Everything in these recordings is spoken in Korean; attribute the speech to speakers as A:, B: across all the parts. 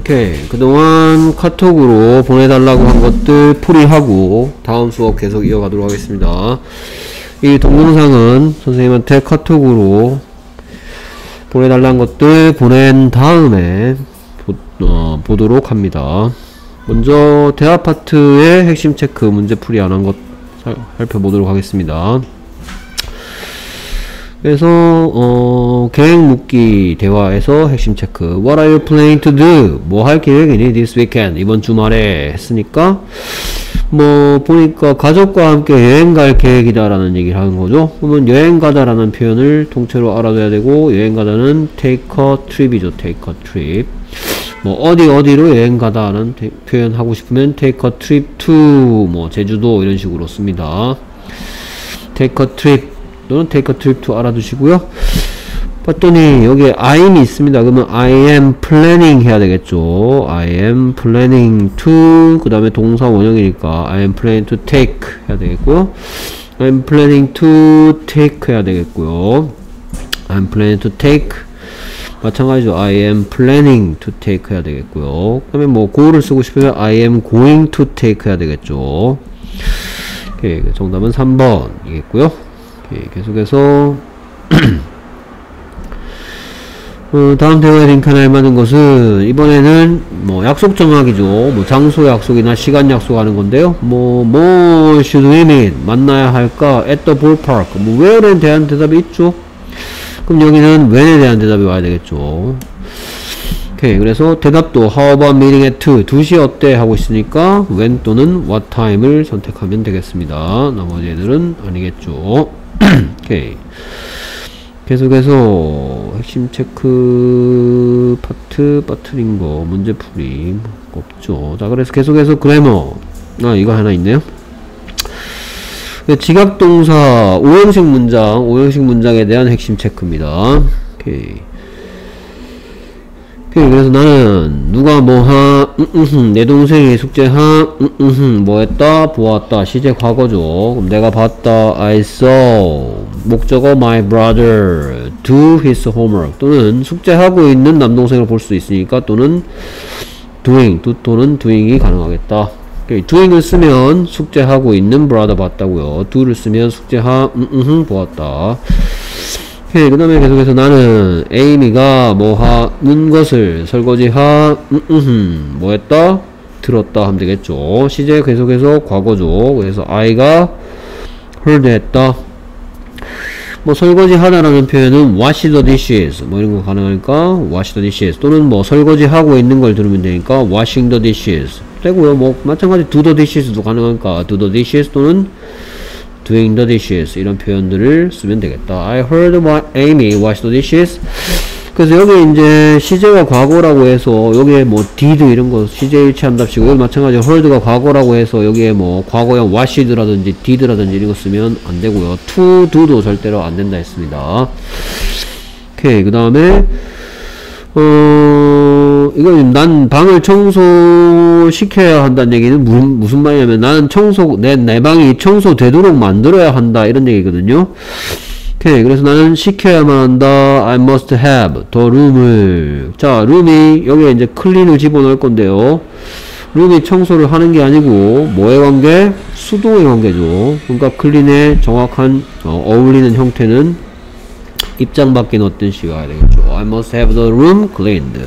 A: 오케이. 그동안 카톡으로 보내달라고 한 것들 풀이하고 다음 수업 계속 이어가도록 하겠습니다. 이 동영상은 선생님한테 카톡으로 보내달라는 것들 보낸 다음에 보, 어, 보도록 합니다. 먼저 대화 파트의 핵심 체크 문제 풀이 안 한 것 살펴보도록 하겠습니다 그래서 어, 계획 묻기 대화에서 핵심 체크. What are you planning to do? 뭐 할 계획이니? This weekend. 이번 주말에 했으니까. 뭐 보니까 가족과 함께 여행 갈 계획이다 라는 얘기를 하는 거죠. 그러면 여행 가다 라는 표현을 통째로 알아둬야 되고 여행 가다는 take a trip이죠. Take a trip. 뭐 어디 어디로 여행 가다 라는 표현 하고 싶으면 take a trip to 뭐 제주도 이런 식으로 씁니다. Take a trip 또는 take a trip to 알아두시고요. 봤더니 여기에 I'm이 있습니다. 그러면 I am planning 해야 되겠죠. I am planning to 그 다음에 동사 원형이니까 I am planning to take 해야 되겠고요. I am planning to take 해야 되겠고요. I am planning to take 마찬가지죠. I am planning to take 해야 되겠고요. 그 다음에 뭐 go를 쓰고 싶으면 I am going to take 해야 되겠죠. 오케이, 정답은 3번이겠고요. 예, 계속해서 어, 다음 대화에 링크나 알맞은 것은 이번에는 뭐 약속 정하기죠. 뭐 장소 약속이나 시간 약속하는 건데요. 뭐, 뭐 should we meet? 만나야 할까? at the ballpark. 뭐 where에 대한 대답이 있죠. 그럼 여기는 when에 대한 대답이 와야 되겠죠. 오케이. 그래서 대답도 how about meeting at 2? 2시 어때? 하고 있으니까 when 또는 what time을 선택하면 되겠습니다. 나머지 애들은 아니겠죠. 오케이. 계속해서 핵심 체크 파트 빠트린 거 문제 풀이 없죠. 자 그래서 계속해서 그래머 아 이거 하나 있네요. 지각동사 5형식 문장 5형식 문장에 대한 핵심 체크입니다. 오케이. 그래서 나는 누가 뭐하 음, 음, 음, 내 동생이 숙제하 뭐 했다 보았다 시제 과거죠. 그럼 내가 봤다 I saw 목적어 my brother do his homework 또는 숙제하고 있는 남동생을 볼 수 있으니까 또는 doing 도, 또는 doing이 가능하겠다. doing을 쓰면 숙제하고 있는 brother 봤다고요. do를 쓰면 숙제하 보았다 오케이 그 다음에 계속해서 나는 에이미가 뭐 하는 것을 설거지하 음, 음, 뭐 했다? 들었다 하면 되겠죠. 시제 계속해서 과거죠 그래서 아이가 heard 했다. 뭐 설거지 하다라는 표현은 wash the dishes 뭐 이런 거 가능하니까 wash the dishes 또는 뭐 설거지 하고 있는 걸 들으면 되니까 washing the dishes. 되고요. 뭐 마찬가지 do the dishes도 가능하니까 do the dishes 또는 doing the dishes 이런 표현들을 쓰면 되겠다. I heard what Amy wash the dishes. 그래서 여기 이제 시제가 과거라고 해서 여기에 뭐 did 이런 거 시제 일치한답시고 여기 마찬가지로 heard가 과거라고 해서 여기에 뭐 과거형 washed라든지 did라든지 이런 거 쓰면 안 되고요. to do도 절대로 안 된다 했습니다. 오케이 그 다음에 어, 이거 난 방을 청소시켜야 한다는 얘기는 무슨, 무슨 말이냐면 나는 청소, 내, 내 방이 청소되도록 만들어야 한다. 이런 얘기거든요. 오케이. 그래서 나는 시켜야만 한다. I must have the room을. 자, 룸이 여기에 이제 클린을 집어넣을 건데요. 룸이 청소를 하는 게 아니고 뭐의 관계? 수동의 관계죠. 그러니까 클린의 정확한 어, 어울리는 형태는 입장 밖에 어떤 시가 되겠죠. I must have the room cleaned.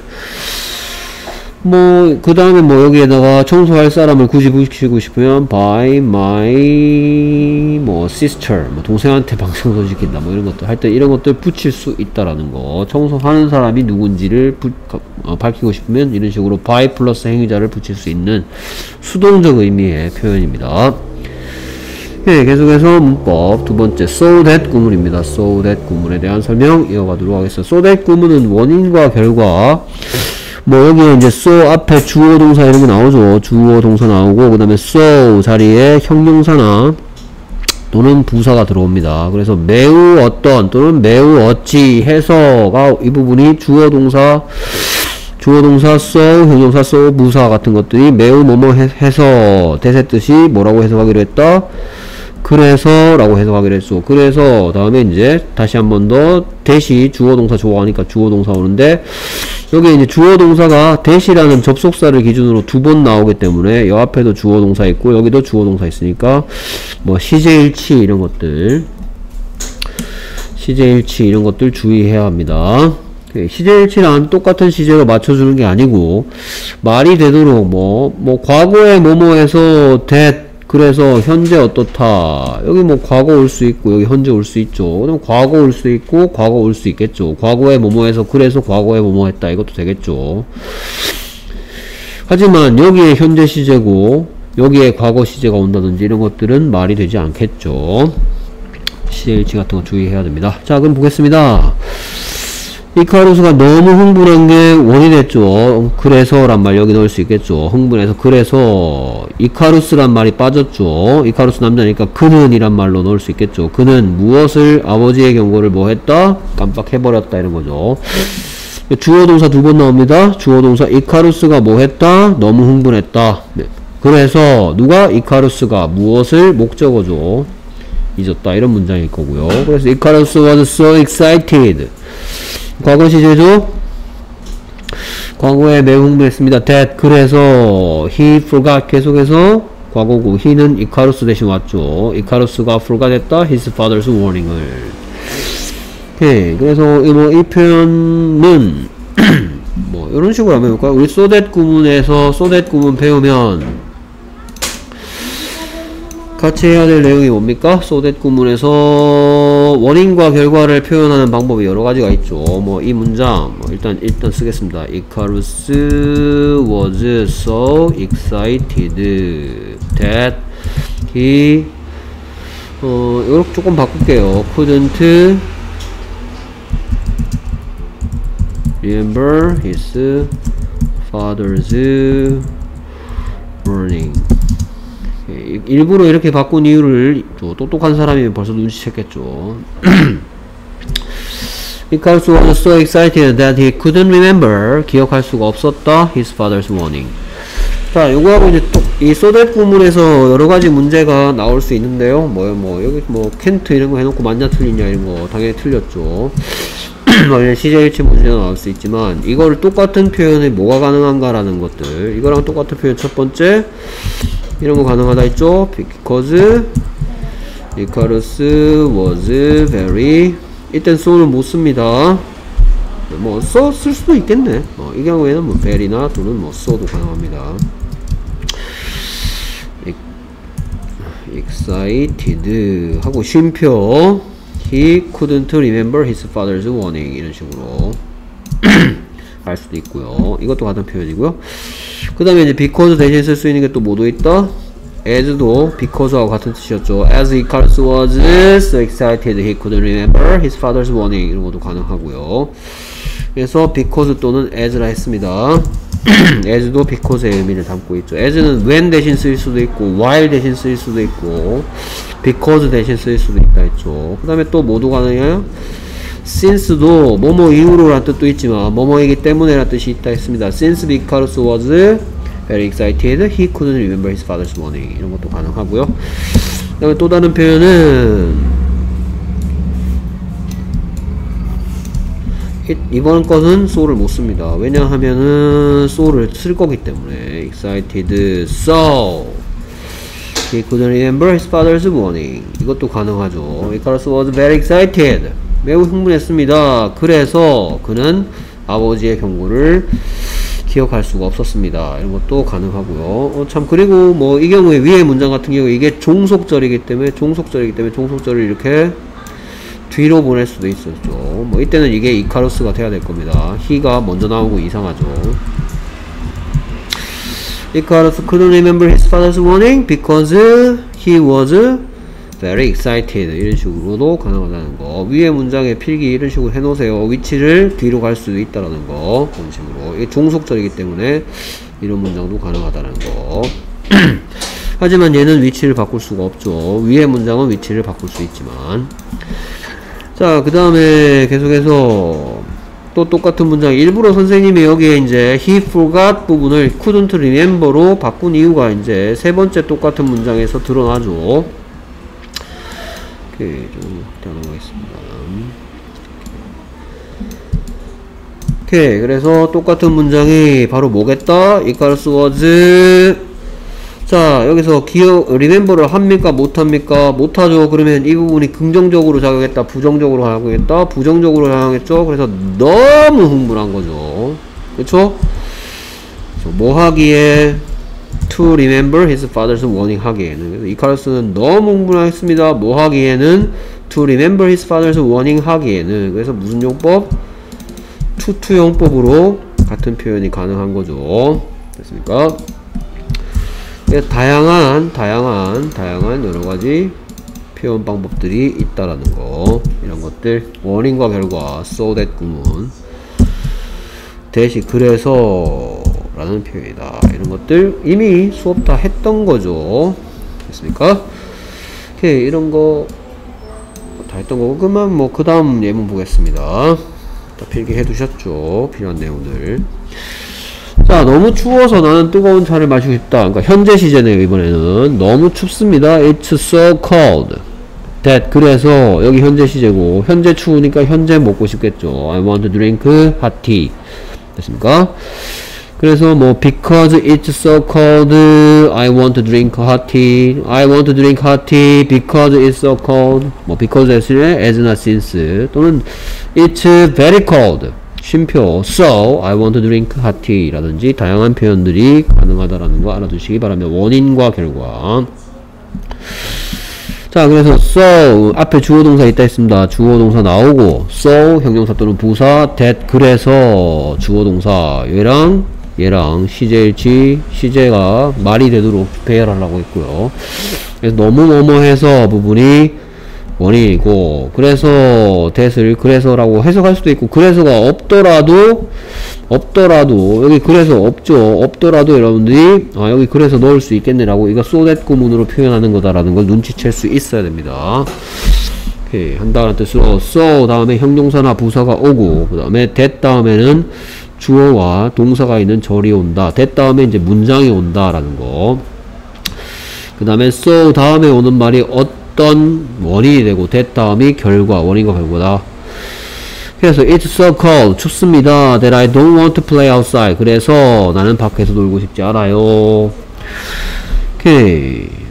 A: 뭐, 그 다음에 뭐 여기에다가 청소할 사람을 붙이고 싶으면 by my 뭐 sister, 뭐 동생한테 방 청소 시킨다 뭐 이런 것들 할 때 이런 것들 붙일 수 있다라는 거. 청소하는 사람이 누군지를 부, 어, 밝히고 싶으면 이런 식으로 by 플러스 행위자를 붙일 수 있는 수동적 의미의 표현입니다. 예, 계속해서 문법 두 번째 so that 구문입니다. so that 구문에 대한 설명 이어가도록 하겠습니다. so that 구문은 원인과 결과 뭐 여기에 이제 so 앞에 주어 동사 이런 게 나오죠. 주어 동사 나오고 그 다음에 so 자리에 형용사나 또는 부사가 들어옵니다. 그래서 매우 어떤 또는 매우 어찌 해서가 이 부분이 주어 동사 주어 동사 so, 형용사 so, 부사 같은 것들이 매우 뭐뭐 해서 대세 뜻이 뭐라고 해석하기로 했다? 그래서 라고 해석하기로 했어. 그래서 다음에 이제 다시 한 번 더 대시 주어 동사 좋아하니까 주어 동사 오는데 여기 이제 주어 동사가 대시라는 접속사를 기준으로 두 번 나오기 때문에 여 앞에도 주어 동사 있고 여기도 주어 동사 있으니까 뭐 시제일치 이런 것들 시제일치 이런 것들 주의해야 합니다. 예, 시제일치랑 똑같은 시제로 맞춰주는 게 아니고 말이 되도록 뭐뭐 과거의 뭐뭐에서 that 그래서 현재 어떻다? 여기 뭐 과거 올 수 있고 여기 현재 올 수 있죠. 그럼 과거 올 수 있고 과거 올 수 있겠죠. 과거에 뭐뭐 해서 그래서 과거에 뭐뭐 했다. 이것도 되겠죠. 하지만 여기에 현재 시제고 여기에 과거 시제가 온다든지 이런 것들은 말이 되지 않겠죠. 시제 일치 같은 거 주의해야 됩니다. 자 그럼 보겠습니다 이카루스가 너무 흥분한 게 원이 됐죠. 그래서란 말 여기 넣을 수 있겠죠. 흥분해서 그래서 이카루스란 말이 빠졌죠. 이카루스 남자니까 그는 이란 말로 넣을 수 있겠죠. 그는 무엇을 아버지의 경고를 뭐 했다? 깜빡해버렸다 이런 거죠. 주어 동사 두 번 나옵니다. 주어 동사 이카루스가 뭐 했다? 너무 흥분했다. 네. 그래서 누가 이카루스가 무엇을 목적어죠. 잊었다 이런 문장일 거고요. 그래서 이카루스 was so excited. 과거 시제죠? 과거에 매우 흥분했습니다. that 그래서 he forgot 계속해서 과거고 he는 이카루스 대신 왔죠. 이카루스가 forgot했다 his father's warning을. 오케이. 그래서 뭐이 표현은 뭐 이런 식으로 하면 볼까요? 우리 so that 구문에서 so that 구문 배우면 같이 해야 될 내용이 뭡니까? 소댓 구문에서 원인과 결과를 표현하는 방법이 여러 가지가 있죠. 뭐 이 문장 뭐 일단 일단 쓰겠습니다. Icarus was so excited that he 어 이렇게 조금 바꿀게요. couldn't remember his father's warning. 일부러 이렇게 바꾼 이유를 똑똑한 사람이면 벌써 눈치챘겠죠. Because was so excited that he couldn't remember 기억할 수가 없었다 his father's warning. 자, 요거하고 이제 또 이 소댓 구문에서 여러 가지 문제가 나올 수 있는데요. 뭐요, 뭐 여기 뭐 켄트 이런 거 해놓고 맞냐 틀리냐 이런 거 당연히 틀렸죠. 뭐 시제일치 문제가 나올 수 있지만 이거를 똑같은 표현에 뭐가 가능한가라는 것들 이거랑 똑같은 표현 첫 번째 이런 거 가능하다 했죠? because Icarus was very 이땐 so를 못 씁니다. 뭐, 써, 쓸 수도 있겠네. 어, 이 경우에는 뭐, very나 또는 뭐, so도 가능합니다. excited 하고 쉼표 he couldn't remember his father's warning 이런 식으로 할 수도 있고요. 이것도 같은 표현이고요. 그 다음에 이제 because 대신 쓸 수 있는 게 또 뭐도 있다? as도 because하고 같은 뜻이었죠. As Icarus was so excited he couldn't remember his father's warning 이런 것도 가능하고요. 그래서 because 또는 as라 했습니다. as도 because의 의미를 담고 있죠. as는 when 대신 쓰일 수도 있고 while 대신 쓰일 수도 있고 because 대신 쓰일 수도 있다 했죠. 그 다음에 또 모두 가능해요? Since도 뭐뭐 이후로란 뜻도 있지만 뭐뭐이기 때문에란 뜻이 있다 했습니다. since because was very excited, he couldn't remember his father's warning 이런 것도 가능하고요. 그 다음에 또 다른 표현은 이번 것은 so를 못 씁니다. 왜냐하면은 so를 쓸 거기 때문에 excited so he couldn't remember his father's warning 이것도 가능하죠. because was very excited 매우 흥분했습니다. 그래서 그는 아버지의 경고를 기억할 수가 없었습니다. 이런 것도 가능하고요. 어, 참 그리고 뭐 이 경우에 위에 문장 같은 경우 이게 종속절이기 때문에 종속절이기 때문에 종속절을 이렇게 뒤로 보낼 수도 있었죠. 뭐 이때는 이게 이카루스가 돼야 될 겁니다. 히가 먼저 나오고 이상하죠. 이카루스 couldn't remember his father's warning because he was very excited 이런 식으로도 가능하다는 거. 위에 문장에 필기 이런 식으로 해놓으세요. 위치를 뒤로 갈 수도 있다라는 거. 그런 식으로. 이게 종속절이기 때문에 이런 문장도 가능하다는 거. 하지만 얘는 위치를 바꿀 수가 없죠. 위에 문장은 위치를 바꿀 수 있지만. 자 그 다음에 계속해서 또 똑같은 문장. 일부러 선생님이 여기에 이제 he forgot 부분을 couldn't remember로 바꾼 이유가 이제 세 번째 똑같은 문장에서 드러나죠 오케이 좀 확대하도록 하겠습니다. 오케이 그래서 똑같은 문장이 바로 뭐겠다? 이카루스 워즈. 자 여기서 기억 리멤버를 합니까? 못합니까? 못하죠. 그러면 이 부분이 긍정적으로 작용했다 부정적으로 작용했다? 부정적으로 작용했죠? 그래서 너무 흥분한 거죠. 그쵸? 뭐 하기에 to remember his father's warning 하기에는. 이카루스는 너무 흥분했습니다. 뭐 하기에는? to remember his father's warning 하기에는. 그래서 무슨 용법? 투투 용법으로 같은 표현이 가능한 거죠. 됐습니까? 다양한 다양한 다양한 여러 가지 표현 방법들이 있다라는 거. 이런 것들 원인과 결과 so that 구문. 대시 그래서 라는 표현이다. 이런 것들 이미 수업 다 했던 거죠. 됐습니까? 오케이 이런 거 다 했던 거고 그만 뭐 그 다음 예문 보겠습니다. 다 필기해 두셨죠? 필요한 내용들. 자 너무 추워서 나는 뜨거운 차를 마시고 싶다. 그러니까 현재 시제네요 이번에는. 너무 춥습니다. It's so cold. That 그래서 여기 현재 시제고 현재 추우니까 현재 먹고 싶겠죠. I want to drink hot tea. 됐습니까 그래서 뭐 because it's so cold I want to drink hot tea I want to drink hot tea because it's so cold 뭐 because 대신에 as나 since 또는 it's very cold 쉼표 so I want to drink hot tea 라든지 다양한 표현들이 가능하다라는 거 알아두시기 바랍니다 원인과 결과 자 그래서 so 앞에 주어동사 있다 했습니다 주어동사 나오고 so 형용사 또는 부사 that 그래서 주어동사 얘랑 얘랑 시제일치 시제가 말이 되도록 배열하려고 했고요. 그래서 너무 뭐뭐해서 부분이 원인이고 그래서 대을 그래서라고 해석할 수도 있고 그래서가 없더라도 없더라도 여기 그래서 없죠. 없더라도 여러분들이 아 여기 그래서 넣을 수 있겠네라고 이거 소댓 구문으로 표현하는 거다라는 걸 눈치챌 수 있어야 됩니다. 오케이. 한다는 뜻으로 so 다음에 형용사나 부사가 오고 그 다음에 that 다음에는 주어와 동사가 있는 절이 온다. that 다음에 이제 문장이 온다라는 거. 그 다음에 so 다음에 오는 말이 어떤 원인이 되고 that 다음이 결과, 원인과 결과다. 그래서 it's so cold. 춥습니다. that I don't want to play outside. 그래서 나는 밖에서 놀고 싶지 않아요. 오케이.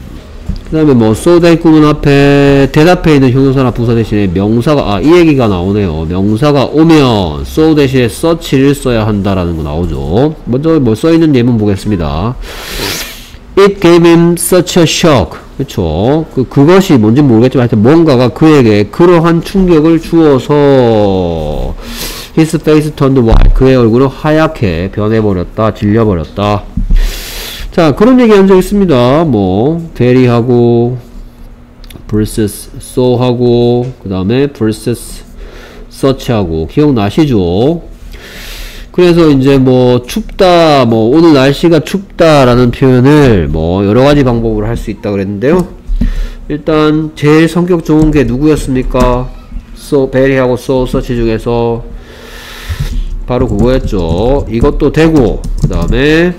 A: 그 다음에 뭐 that 구문 앞에 대답해 있는 형용사나 부사 대신에 명사가 아 이 얘기가 나오네요. 명사가 오면 so 대신에 such를 써야 한다라는 거 나오죠. 먼저 뭐 써있는 예문 보겠습니다. It gave him such a shock. 그쵸? 그, 그것이 뭔지 모르겠지만 하여튼 뭔가가 그에게 그러한 충격을 주어서 His face turned white. 그의 얼굴은 하얗게 변해버렸다 질려버렸다 자 그런 얘기 한 적 있습니다. 뭐 대리하고 versus so 하고 그 다음에 versus such 하고. 기억나시죠? 그래서 이제 뭐 춥다 뭐 오늘 날씨가 춥다 라는 표현을 뭐 여러가지 방법으로 할 수 있다 그랬는데요. 일단 제일 성격 좋은 게 누구였습니까? so very하고 so such 중에서 바로 그거였죠. 이것도 되고 그 다음에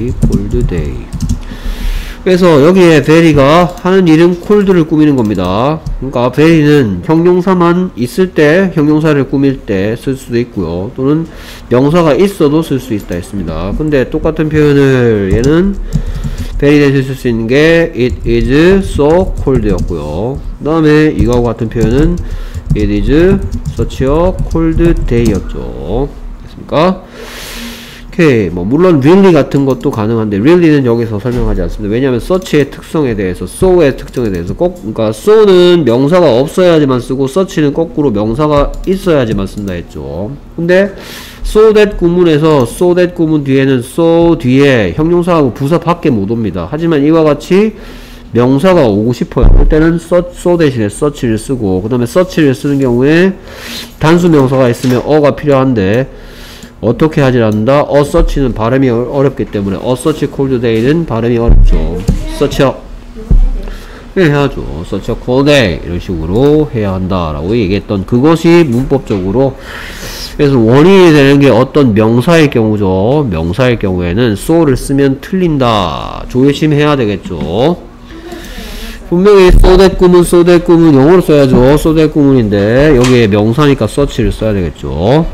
A: very cold day 그래서 여기에 베리가 하는 일은 콜드를 꾸미는 겁니다. 그러니까 베리는 형용사만 있을 때 형용사를 꾸밀 때 쓸 수도 있고요. 또는 명사가 있어도 쓸 수 있다 했습니다. 근데 똑같은 표현을 얘는 베리 대신 쓸 수 있는 게 it is so cold 였고요. 그 다음에 이거와 같은 표현은 it is such a cold day 였죠. 됐습니까? 오케이 뭐 물론 really 같은 것도 가능한데 really는 여기서 설명하지 않습니다. 왜냐하면 search의 특성에 대해서 so의 특성에 대해서 꼭 그러니까 so는 명사가 없어야지만 쓰고 search는 거꾸로 명사가 있어야지만 쓴다 했죠. 근데 so that 구문에서 so that 구문 뒤에는 so 뒤에 형용사하고 부사 밖에 못 옵니다. 하지만 이와 같이 명사가 오고 싶어요. 그때는 so, so 대신에 such를 쓰고 그 다음에 such를 쓰는 경우에 단수 명사가 있으면 a가 필요한데 어떻게 하질 않는다? a such는 발음이 어렵기 때문에 a such cold day는 발음이 어렵죠. such a 네, 해야죠. such a cold day 이런 식으로 해야 한다라고 얘기했던 그것이 문법적으로 그래서 원인이 되는 게 어떤 명사일 경우죠. 명사일 경우에는 so를 쓰면 틀린다. 조심해야 되겠죠. 분명히 that 구문 영어로 써야죠. 구문인데 여기에 명사니까 search를 써야 되겠죠.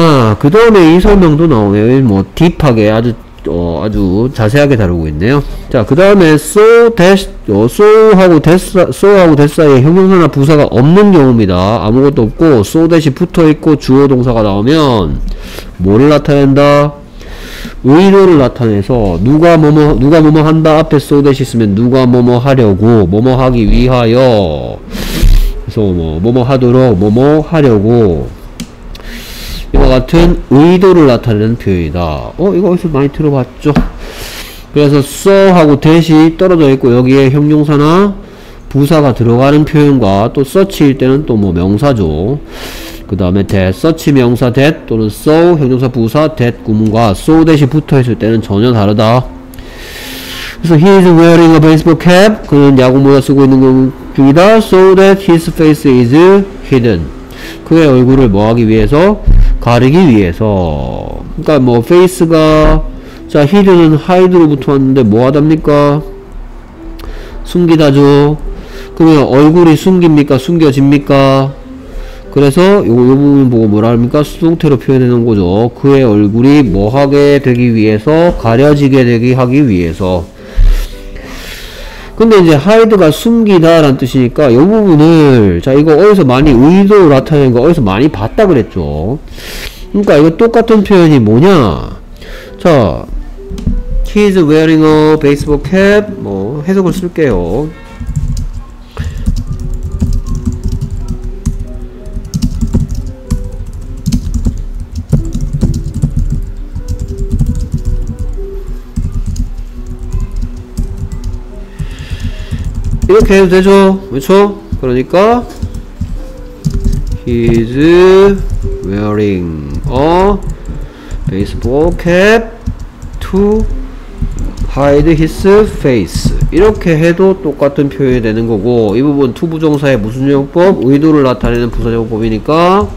A: 아, 그 다음에 이 설명도 나오네요. 뭐 딥하게 아주 어, 아주 자세하게 다루고 있네요. 자, 그 다음에 so, that, 어, so하고 that, so하고 that 사이에 형용사나 부사가 없는 경우입니다. 아무것도 없고 so that이 붙어 있고 주어 동사가 나오면 뭐를 나타낸다? 의도를 나타내서 누가 뭐뭐 누가 뭐뭐 한다 앞에 so that 있으면 누가 뭐뭐 하려고 뭐뭐 하기 위하여 그래서 뭐 뭐뭐 하도록 뭐뭐 하려고 이와 같은 의도를 나타내는 표현이다. 어, 이거 어디서 많이 들어봤죠? 그래서 써하고 대시 떨어져 있고 여기에 형용사나 부사가 들어가는 표현과 또 서치일 때는 또 뭐 명사죠. 그 다음에 that, such 명사 that 또는 so 형용사 부사 that 구문과 so that이 붙어 있을 때는 전혀 다르다. 그래서 he is wearing a baseball cap. 그는 야구 모자 쓰고 있는 중이다. So that his face is hidden. 그의 얼굴을 뭐하기 위해서? 가리기 위해서. 그러니까 뭐 face가 자 hid는 hide로부터 왔는데 뭐 하답니까? 숨기다죠. 그러면 얼굴이 숨깁니까? 숨겨집니까? 그래서 요, 요 부분 보고 뭐라 합니까? 수동태로 표현해 놓은 거죠. 그의 얼굴이 뭐 하게 되기 위해서 가려지게 되기 하기 위해서 근데 이제 하이드가 숨기다 라는 뜻이니까 이 부분을 자 이거 어디서 많이 의도로 나타내는 거 어디서 많이 봤다 그랬죠. 그러니까 이거 똑같은 표현이 뭐냐? 자 He's wearing a baseball cap. 뭐 해석을 쓸게요 이렇게 해도 되죠? 그렇죠? 그러니까 He's wearing a baseball cap to hide his face. 이렇게 해도 똑같은 표현이 되는 거고 이 부분 투부정사의 무슨 용법? 의도를 나타내는 부사용법이니까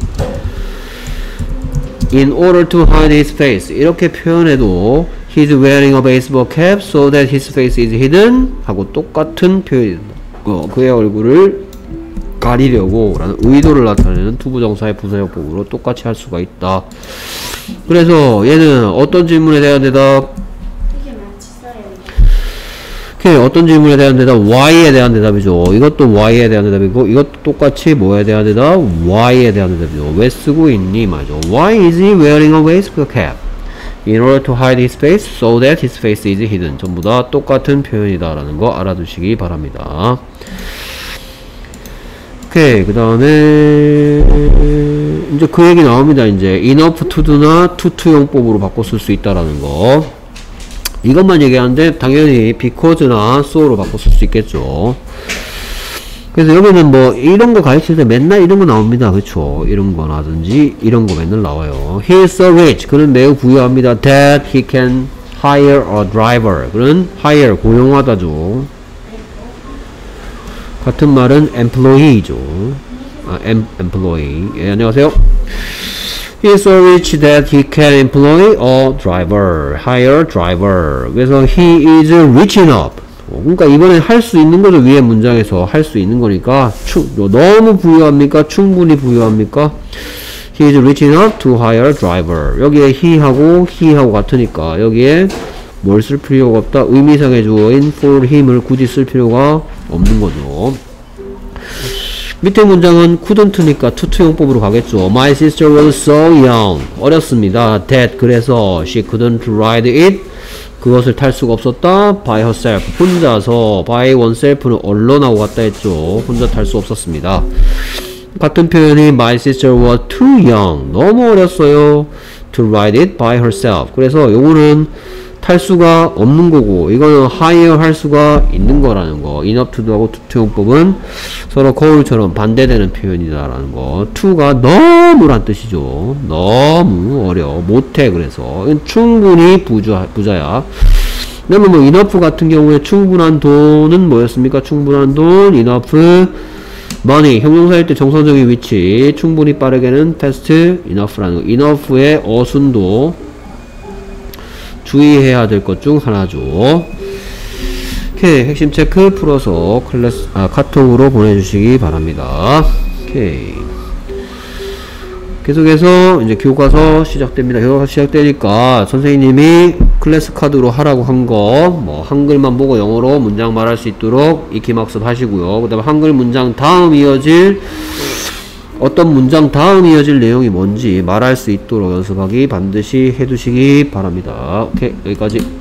A: in order to hide his face. 이렇게 표현해도 he's wearing a baseball cap so that his face is hidden 하고 똑같은 표현이 어, 그의 얼굴을 가리려고 라는 의도를 나타내는 투부정사의 부사용법으로 똑같이 할 수가 있다. 그래서 얘는 어떤 질문에 대한 대답. 오케이 어떤 질문에 대한 대답? Y에 대한 대답이죠. 이것도 Y에 대한 대답이고 이것도 똑같이 뭐에 대한 대답? Y에 대한 대답이죠. 왜 쓰고 있니? 말이죠. Why is he wearing a baseball cap in order to hide his face so that his face is hidden. 전부 다 똑같은 표현이다 라는 거 알아두시기 바랍니다. 오케이 그 다음에 이제 그 얘기 나옵니다. 이제 enough to do나 to to 용법으로 바꿔 쓸 수 있다라는 거. 이것만 얘기하는데 당연히 because나 so로 바꿔 쓸 수 있겠죠 그래서 여기는 뭐 이런 거 가르칠 때 맨날 이런 거 나옵니다 그쵸 이런 거라든지 이런 거 맨날 나와요 he is so rich 그는 매우 부유합니다 that he can hire a driver 그는 hire 고용하다죠 같은 말은 employee죠 아, em, employee 예, 안녕하세요 He is so rich that he can employ a driver, hire driver. 그래서 he is rich enough. 어, 그러니까 이번에 할 수 있는 거죠. 위에 문장에서 할 수 있는 거니까 추, 너무 부유합니까? 충분히 부유합니까? He is rich enough to hire driver. 여기에 he하고 he하고 같으니까 여기에 뭘 쓸 필요가 없다. 의미상의 주어인 for him을 굳이 쓸 필요가 없는 거죠. 밑에 문장은 couldn't니까 투투 용법으로 가겠죠. My sister was so young. 어렸습니다. That 그래서 she couldn't ride it. 그것을 탈 수가 없었다. By herself. 혼자서 by oneself는 언론하고 같다 했죠. 혼자 탈 수 없었습니다. 같은 표현이 My sister was too young. 너무 어렸어요. To ride it by herself. 그래서 요거는 탈 수가 없는 거고 이거는 hire 할 수가 있는 거라는 거. do하고 투투용법은 서로 거울처럼 반대되는 표현이다라는 거. to가 너무란 뜻이죠. 너무 어려 못해 그래서. 충분히 부자, 부자야. 그러면 뭐 enough 같은 경우에 충분한 돈은 뭐였습니까? 충분한 돈 enough money. 형용사일 때 정상적인 위치. 충분히 빠르게는 fast enough라는 거. enough의 어순도 주의해야 될 것 중 하나죠. 오케이 핵심 체크 풀어서 클래스 아 카톡으로 보내주시기 바랍니다 오케이 계속해서 이제 교과서 시작됩니다. 교과서 시작되니까 선생님이 클래스 카드로 하라고 한 거 뭐 한글만 보고 영어로 문장 말할 수 있도록 익히 학습 하시고요. 그 다음에 한글 문장 다음 이어질 어떤 문장 다음 이어질 내용이 뭔지 말할 수 있도록 연습하기 반드시 해두시기 바랍니다. 오케이 여기까지.